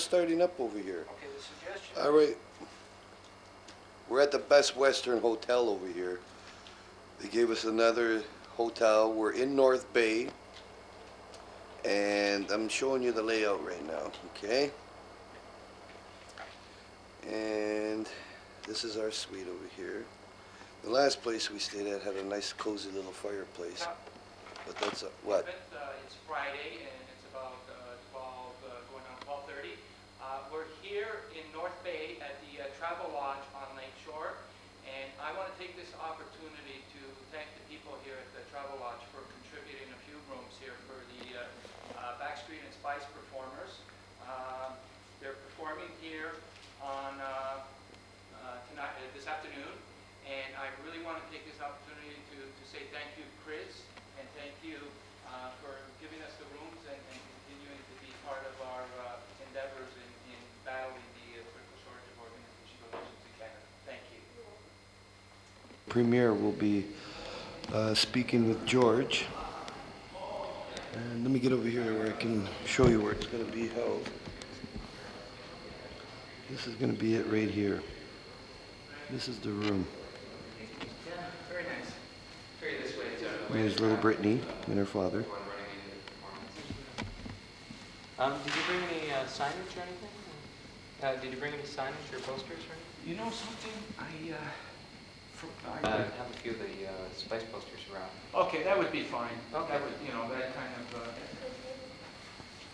just starting up over here. Okay, the suggestion. All right. We're at the Best Western Hotel over here. They gave us another hotel. We're in North Bay. And I'm showing you the layout right now, okay? And this is our suite over here. The last place we stayed at had a nice cozy little fireplace, but that's, a, what? Uh, It's Friday, and it's about uh, 12, uh, going on 12:30. Uh, We're here in North At the uh, Travel Lodge on Lake Shore, and I want to take this opportunity to thank the people here at the Travel Lodge for contributing a few rooms here for the uh, uh, Backstreet and Spice performers. Um, They're performing here on, uh, uh, tonight, this afternoon, and I really want to take this opportunity to, to say thank you, Chris, and thank you uh, for giving us the rooms and, and continuing to be part of our uh, endeavors in, in battling the uh, critical shortage of organ and tissue donations in Canada. Thank you. Premier will be uh, speaking with George. And let me get over here where I can show you where it's going to be held. This is going to be it right here. This is the room. Yeah, very nice. Carry this way, There's little Brittany and her father. Um, did you bring any uh, signage or anything? Uh, did you bring any signage or posters or anything? You know something? I, uh, fr- Uh, I, have a few of the uh, spice posters around. Okay, that would be fine. Okay. That would, you know, that kind of, uh,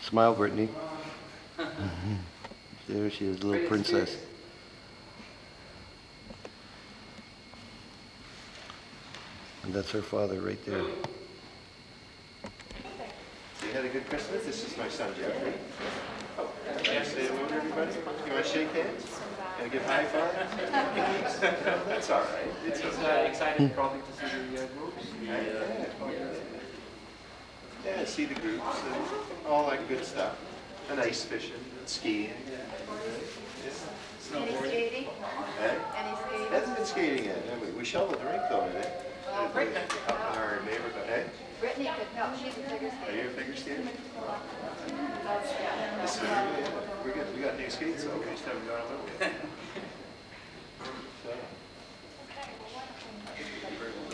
Smile, Brittany. There she is, little princess. And that's her father right there. You had a good Christmas? This is my son Jeffrey. Nice to say hello to everybody. You want to shake hands? Can I give high five? That's all right. It's he's okay. uh, excited probably to see the uh, groups. Yeah, Yeah, yeah, see the groups and all that good stuff. And ice fishing, and skiing. Any skating? Eh? Any skating? Hasn't been skating yet, have we? We shoveled the rink though today. Well, Brittany Up in our neighborhood, eh? Brittany could, no, she's a figure skater. Are you a figure skater? That's, yeah. This is, yeah, we got, we got new skates, so we just haven't gone a little bit.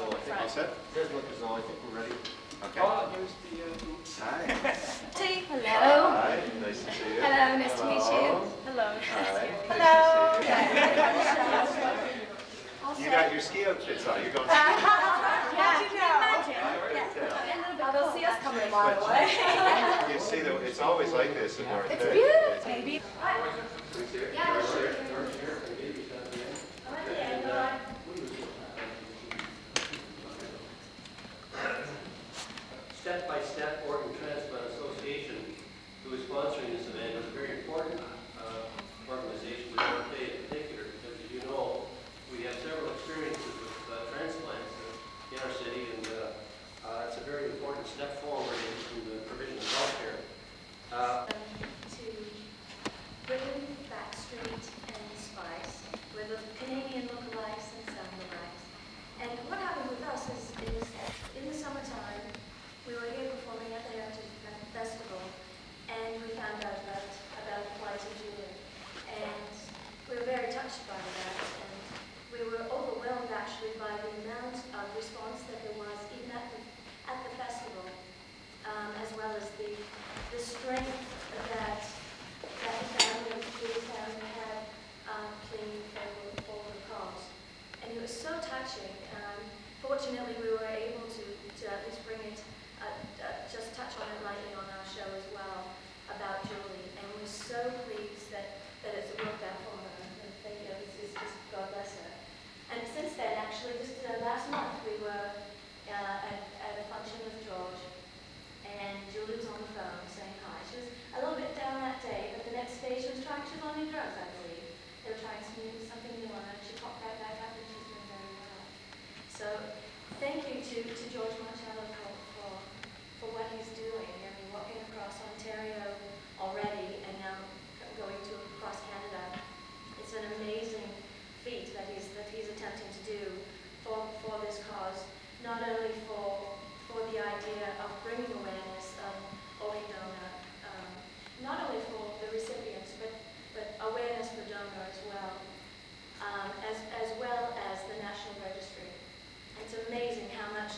All set? Does look as though I think we're ready. Okay. Oh, here's the uh. Hi. T, hello. Hi, nice to see you. Hello, nice to meet you. Hello. Hello. Nice Hello. you. You got your ski outfits on, you're going. To Yeah, you know. Oh, they'll see us coming a mile away. You see, though, it's always like this in North It's beautiful, baby. Step by Step Organ Transplant Association, who is sponsoring this event, is a very important uh, organization with North Bay in particular, because as you know, we have several experiences with uh, transplants in our city, and uh, uh, it's a very important step forward in in the provision of healthcare. Uh, to Britain, Backstreet, and Spice. We're the Canadian lookalikes and sound-alikes. And what happened with us is, is in the summertime, we were here performing at the Heritage Fe- Festival, and we found out about, about the plight of Julie. And we were very touched by that, and we were overwhelmed actually by the amount of response that there was even at the, at the festival, um, as well as the, the strength that, that the family, Julie's family had, um, pleading for, for the cause. And it was so touching. Um, fortunately, we were able to, to at least bring it, uh, uh, just touch on it lightly on our show as well about Julie. And we're so pleased that, that it's worked out for her. And thank you, it's just, just God bless her. And since then, actually, just uh, last month, we were uh, at, at a function with George, and Julie was on the phone saying hi. She was a little bit down that day, but the next day she was trying, she was on new drugs, I believe. They were trying some new, something new on her, and she popped right back up, and she's doing very well. So, to, to George Marcello for, for, for what he's doing. I mean, walking across Ontario already, and now going to across Canada. It's an amazing feat that he's, that he's attempting to do for, for this cause, not only for, for the idea of bringing awareness of organ donor, um, not only for the recipients, but but awareness for donor as well, um, as, as well as the National Registry. It's amazing how much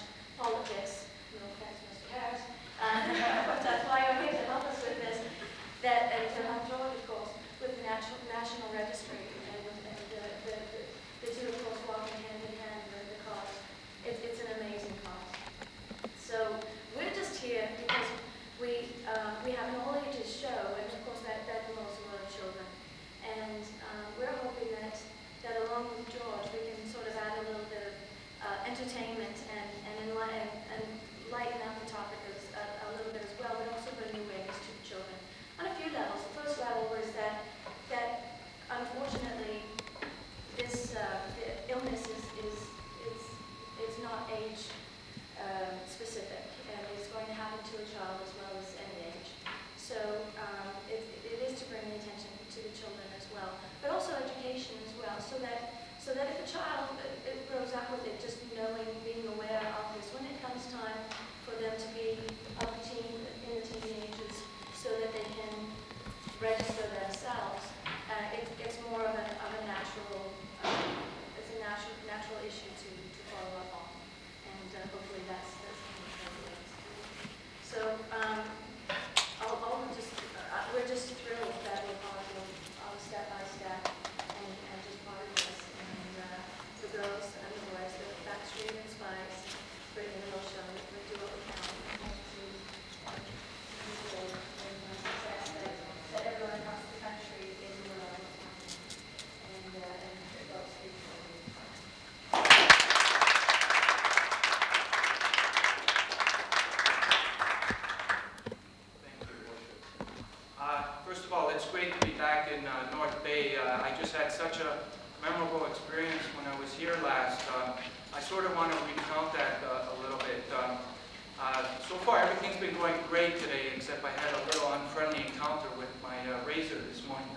except I had a little unfriendly encounter with my uh, razor this morning.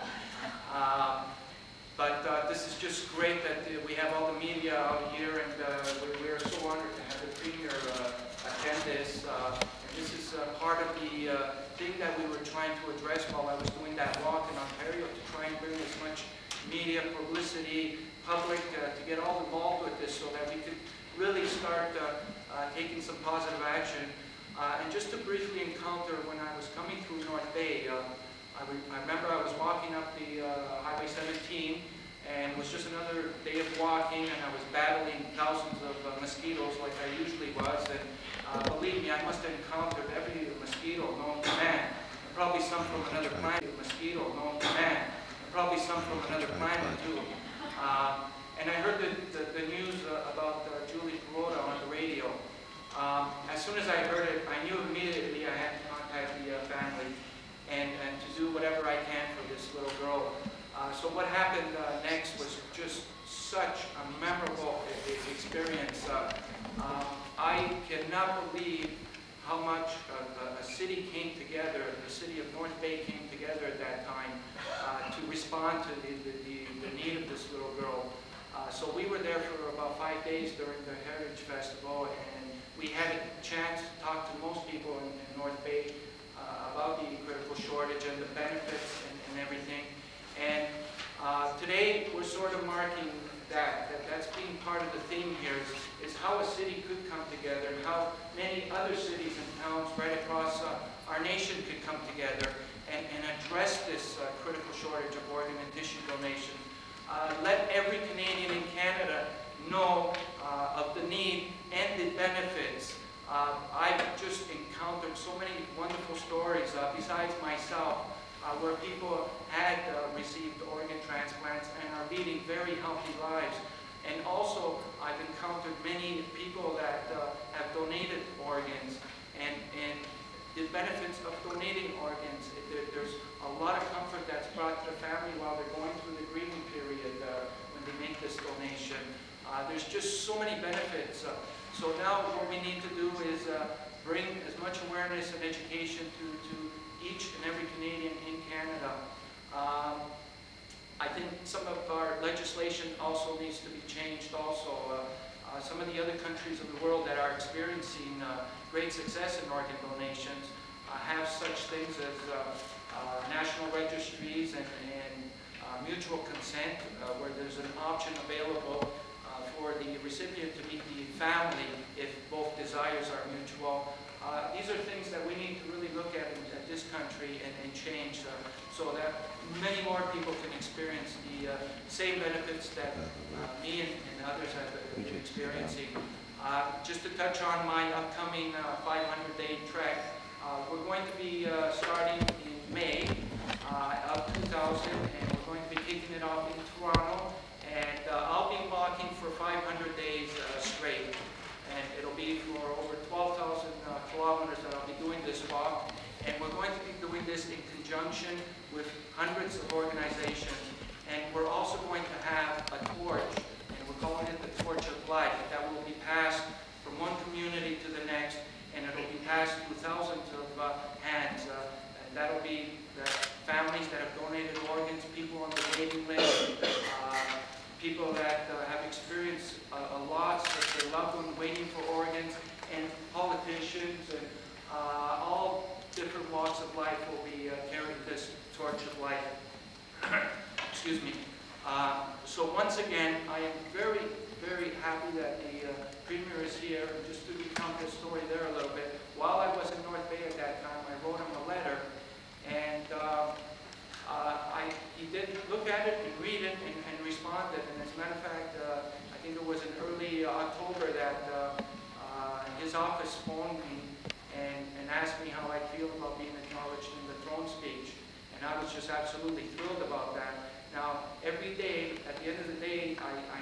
Uh, But uh, this is just great that uh, we have all the media out here, and uh, we- we're so honored to have the Premier uh, attend this. And This is part of the thing that we were trying to address while I was doing that walk in Ontario, to try and bring as much media, publicity, public, to get all involved with this so that we could really start taking some positive action. Uh, And just to briefly encounter when I was coming through North Bay, uh, I re- I remember I was walking up the uh, Highway 17, and it was just another day of walking, and I was battling thousands of uh, mosquitoes like I usually was, and uh, believe me, I must have encountered every mosquito known to man, and probably some from another planet, mosquito known to man, and probably some from another planet too. Uh, And I heard the, the, the news about Julie Perota on the radio. Um, As soon as I heard it, I knew immediately I had to contact the uh, family and, and to do whatever I can for this little girl. Uh, so what happened uh, next was just such a memorable experience. Uh, um, I cannot believe how much a, city came together, the city of North Bay came together at that time uh, to respond to the, the, the, the need of this little girl. Uh, so we were there for about five days during the Heritage Festival, and we had a chance to talk to most people in, in North Bay uh, about the critical shortage and the benefits and, and everything. And uh, today, we're sort of marking that, that that's being part of the theme here is, is how a city could come together and how many other cities and towns right across uh, our nation could come together and, and address this uh, critical shortage of organ and tissue donation. Uh, let every Canadian in Canada know uh, of the need and the benefits. Uh, I've just encountered so many wonderful stories uh, besides myself uh, where people had uh, received organ transplants and are leading very healthy lives. And also, I've encountered many people that uh, have donated organs and, and the benefits of donating organs. There, there's a lot of comfort that's brought to the family while they're going through the grieving period uh, when they make this donation. Uh, there's just so many benefits. Uh, so now what we need to do is uh, bring as much awareness and education to, to each and every Canadian in Canada. Um, I think some of our legislation also needs to be changed also. Uh, uh, some of the other countries of the world that are experiencing uh, great success in organ donations uh, have such things as uh, national registries and, and mutual consent, where there's an option available for the recipient to meet the family if both desires are mutual. Uh, These are things that we need to really look at in at this country and and change uh, so that many more people can experience the uh, same benefits that uh, me and and others have been experiencing. Uh, Just to touch on my upcoming 500-day trek, uh, we're going to be uh, starting in May uh, of 2000, and we're going to be kicking it off in Toronto. And uh, I'll be walking for 500 days uh, straight, and it'll be for over 12,000 uh, kilometers that I'll And we're going to be doing this in conjunction with hundreds of organizations. And we're also going to have a torch, and we're calling it the Torch of Life, that will be passed from one community to the next, and it'll be passed through thousands of uh, hands. Uh, and that'll be the families that have donated organs, people on the waiting list, uh, people that uh, have experienced a, a loss of their loved one waiting for organs, and politicians, and uh, all different walks of life will be uh, carrying this torch of. Excuse me. Uh, so once again, I am very, very happy that the uh, Premier is here. And just to recount the story there a little bit, while I was in North Bay at that time, I wrote him a letter, and uh, uh, I, he did look at it and read it and, and responded. And as a matter of fact, uh, I think it was in early October that uh, his office phoned me and, and asked me how I feel about being acknowledged in the throne speech. And I was just absolutely thrilled about that. Now, every day, at the end of the day, I, I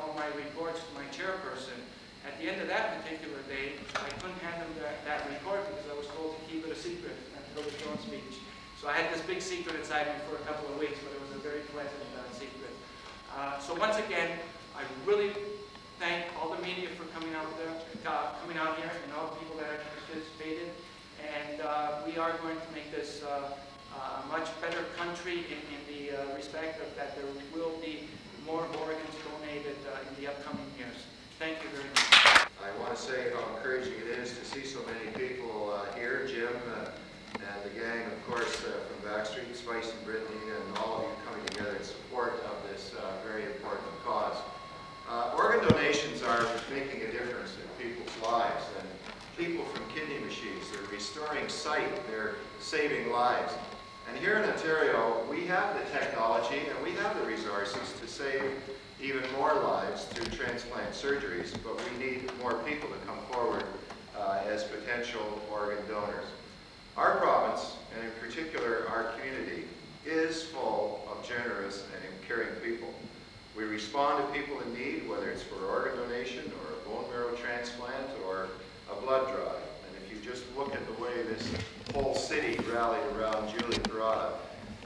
all my reports to my chairperson. At the end of that particular day, I couldn't hand him that, that report because I was told to keep it a secret until the throne speech. So I had this big secret inside me for a couple of weeks, but it was a very pleasant uh, secret. Uh, so once again, I really thank all the media for coming out there, uh, coming out here, and all the people that participated. And uh, we are going to make this uh, a much better country in, in the uh, respect of that there will be more organs donated uh, in the upcoming years. Thank you very much. I want to say how encouraging it is to see so many people uh, here, Jim and the gang, of course, uh, from Backstreet, Spice and Brittany, and all of you coming together in support of this uh, very important cause. Uh, organ donations are making a difference in people's lives, and people from kidney machines, they're restoring sight, they're saving lives. And here in Ontario, we have the technology and we have the resources to save even more lives through transplant surgeries, but we need more people to come forward uh, as potential organ donors. Our province, and in particular our community, is full of generous and caring people. We respond to people in need, whether it's for organ donation or a bone marrow transplant or a blood drive And if you just look at the way this whole city rallied around Julie Parada,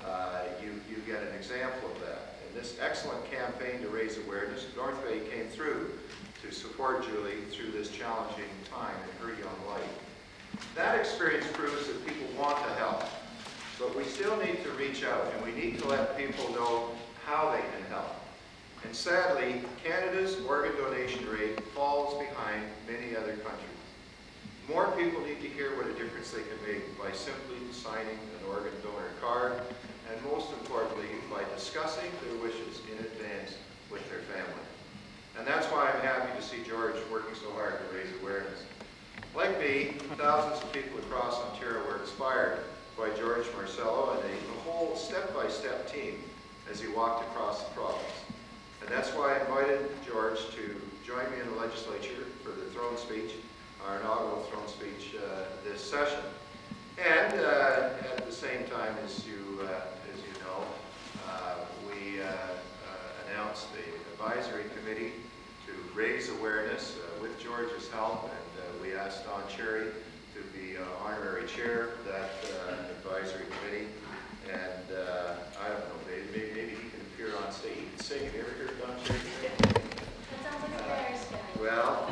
uh, you, you get an example of that. And this excellent campaign to raise awareness, North Bay came through to support Julie through this challenging time in her young life. That experience proves that people want to help, but we still need to reach out and we need to let people know how they can help. And sadly, Canada's organ donation rate falls behind many other countries. More people need to hear what a difference they can make by simply signing an organ donor card, and most importantly, by discussing their wishes in advance with their family. And that's why I'm happy to see George working so hard to raise awareness. Like me, thousands of people across Ontario were inspired by George Marcello and a whole step-by-step -step team as he walked across the province. And that's why I invited George to join me in the legislature for the throne speech our inaugural throne speech uh, this session. And uh, at the same time, as you, uh, as you know, uh, we uh, uh, announced the advisory committee to raise awareness with George's help, and we asked Don Cherry to be honorary chair of that advisory committee. And I don't know, maybe, maybe he can appear on stage. He can sing. Have you ever heard Don Cherry sing? Well, we're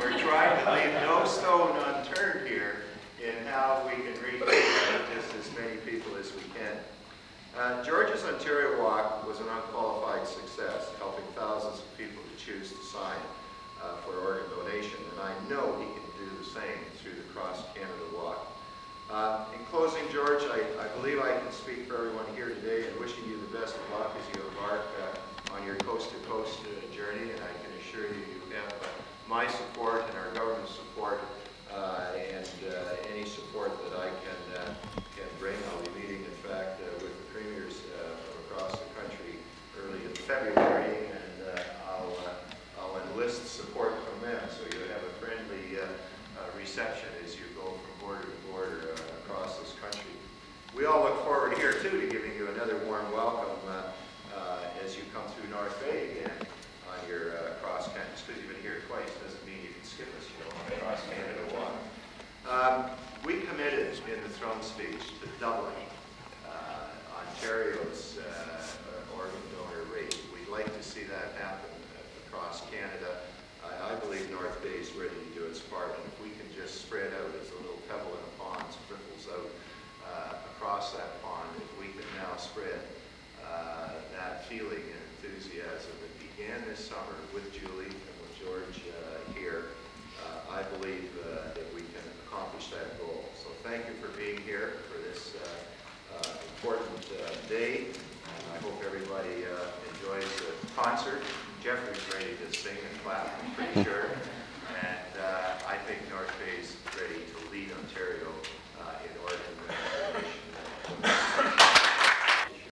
trying to leave no stone unturned here in how we can reach just as many people as we can. Uh, George's Ontario Walk was an unqualified success, helping thousands of people to choose to sign uh, for organ donation, and I know he can do the same through the Cross Canada Walk. Uh, in closing, George, I, I, believe I can speak for everyone here today and wishing you the best of luck as you embark on your coast-to-coast uh, journey, and I can assure you, you have uh, my support and our government's support, uh, and uh, any support that I can, uh, can bring. I'll be meeting, in fact, uh, with the premiers uh, from across the country early in February, and uh, I'll, I'll enlist support from them, so you have a friendly reception as you go from border to border across this country. We all look forward here, too, to giving you another warm welcome uh, uh, as you come through North Bay again on your uh, cross country. Just because you've been here twice doesn't mean you can skip us, you know, on a cross Canada walk. Um, We the speech to doubling uh, Ontario's uh, organ donor rate. We'd like to see that happen across Canada. I I believe North Bay is ready to do its part, and if we can just spread out as a little pebble in a pond ripples out uh, across that pond, if we can now spread uh, that feeling and enthusiasm that began this summer with Julie and with George uh, here, uh, I believe uh, that we can accomplish that goal thank you for being here for this uh, uh, important uh, day. And I hope everybody uh, enjoys the concert. Jeffrey's ready to sing and clap, I'm pretty sure. And uh, I think North Bay's ready to lead Ontario